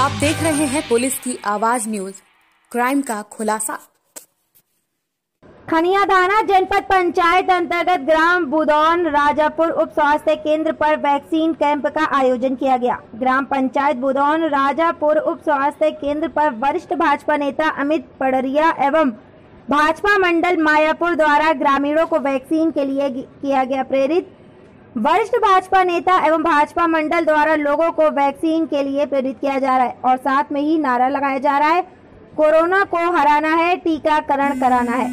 रहे हैं पुलिस की आवाज़ न्यूज़, क्राइम का खुलासा। खनिया थाना जनपद पंचायत अंतर्गत ग्राम बुदौन, राजापुर उप स्वास्थ्य केंद्र पर वैक्सीन कैंप का आयोजन किया गया। ग्राम पंचायत बुदौन, राजापुर उप स्वास्थ्य केंद्र पर वरिष्ठ भाजपा नेता अमित पडरिया एवं भाजपा मंडल मायापुर द्वारा ग्रामीणों को वैक्सीन के लिए किया गया प्रेरित। वरिष्ठ भाजपा नेता एवं भाजपा मंडल द्वारा लोगों को वैक्सीन के लिए प्रेरित किया जा रहा है और साथ में ही नारा लगाया जा रहा है। कोरोना को हराना है, टीकाकरण कराना है।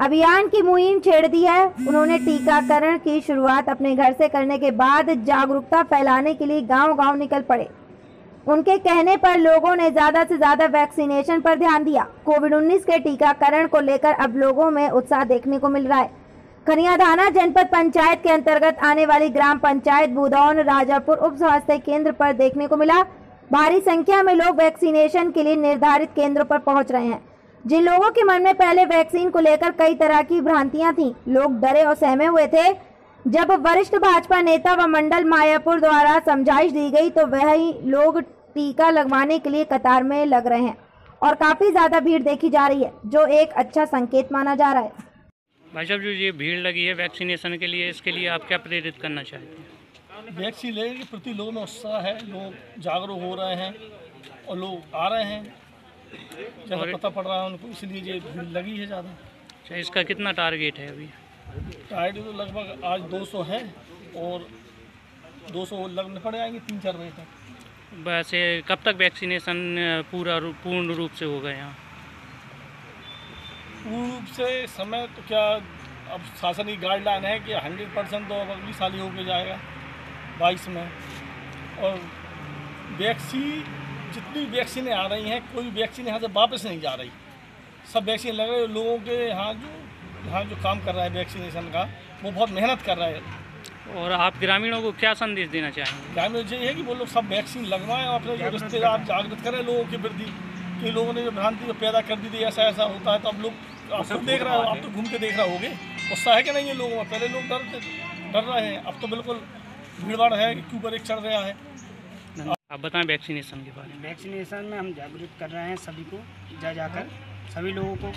अभियान की मुहिम छेड़ दी है। उन्होंने टीकाकरण की शुरुआत अपने घर से करने के बाद जागरूकता फैलाने के लिए गांव-गांव निकल पड़े। उनके कहने पर लोगों ने ज़्यादा से ज़्यादा वैक्सीनेशन पर ध्यान दिया। कोविड 19 के टीकाकरण को लेकर अब लोगों में उत्साह देखने को मिल रहा है। खनियाधाना जनपद पंचायत के अंतर्गत आने वाली ग्राम पंचायत बुदौन राजापुर उप स्वास्थ्य केंद्र पर देखने को मिला। भारी संख्या में लोग वैक्सीनेशन के लिए निर्धारित केंद्रों पर पहुँच रहे हैं। जिन लोगों के मन में पहले वैक्सीन को लेकर कई तरह की भ्रांतियाँ थीं, लोग डरे और सहमे हुए थे। जब वरिष्ठ भाजपा नेता व मंडल मायापुर द्वारा समझाइश दी गई तो वही लोग टीका लगवाने के लिए कतार में लग रहे हैं और काफ़ी ज़्यादा भीड़ देखी जा रही है जो एक अच्छा संकेत माना जा रहा है। भाई साहब जो ये भीड़ लगी है वैक्सीनेशन के लिए इसके लिए आप क्या प्रेरित करना चाहते हैं? वैक्सीन लेने के प्रति लोगों में उत्साह है लोग जागरूक हो रहे हैं और लोग आ रहे हैं। ज़्यादा पता पड़ रहा है उनको इसलिए ये भीड़ लगी है ज़्यादा। अच्छा इसका कितना टारगेट है अभी? टारगेट तो लगभग आज 200 है और 200 लगने पड़ जाएँगे तीन चार बजे तक। वैसे कब तक वैक्सीनेशन पूरा पूर्ण रूप से होगा यहाँ? रूप से समय तो क्या अब शासन की गाइडलाइन है कि हंड्रेड परसेंट तो अब अगली साल ही होके जाएगा बाईस में। और वैक्सीन जितनी वैक्सीनें आ रही हैं कोई वैक्सीन यहाँ से वापस नहीं जा रही। सब वैक्सीन लग रहे लोगों के यहाँ जो यहाँ जो काम कर रहा है वैक्सीनेशन का वो बहुत मेहनत कर रहा है। और आप ग्रामीणों को क्या संदेश देना चाहेंगे? ग्रामीण ये है कि वो लोग सब वैक्सीन लगवाएँ और अपने जो रिश्तेदार जागृत करें लोगों के प्रति कि लोगों ने जो भ्रांति पैदा कर दी थी ऐसा ऐसा होता है तो अब लोग आप सब देख रहा हो आप तो घूम के देख रहा होगे। उत्साह है कि नहीं है लोगों में पहले लोग डर डर रहे हैं। अब तो बिल्कुल भीड़ भाड़ है कि ऊपर एक चढ़ रहा है। आप बताएँ वैक्सीनेशन के बारे में। वैक्सीनेशन में हम जागरूक कर रहे हैं सभी को जा जाकर। सभी लोगों को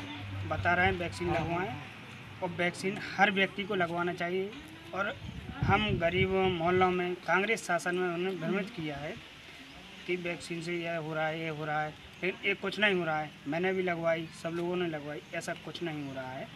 बता रहे हैं वैक्सीन लगवाएँ। और वैक्सीन हर व्यक्ति को लगवाना चाहिए। और हम गरीब मोहल्लों में कांग्रेस शासन में उन्होंने भ्रमित किया है कि वैक्सीन से यह हो रहा है ये हो रहा है। लेकिन ये कुछ नहीं हो रहा है। मैंने भी लगवाई, सब लोगों ने लगवाई, ऐसा कुछ नहीं हो रहा है।